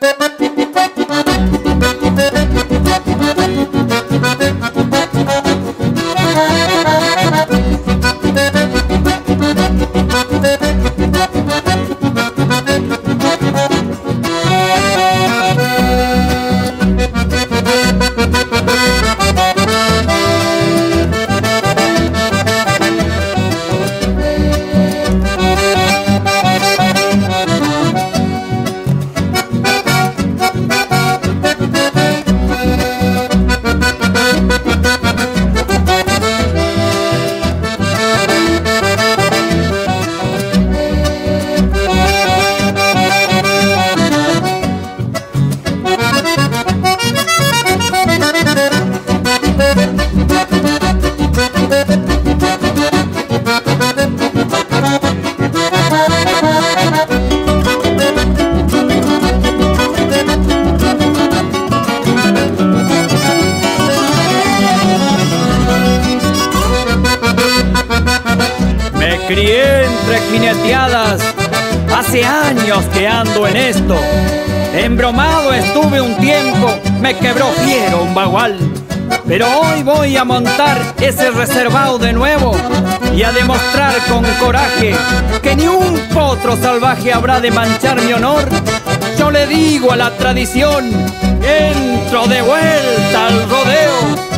Me entre jineteadas, hace años que ando en esto. Embromado estuve un tiempo, me quebró fiero un bagual. Pero hoy voy a montar ese reservado de nuevo y a demostrar con coraje que ni un potro salvaje habrá de manchar mi honor. Yo le digo a la tradición, entro de vuelta al rodeo.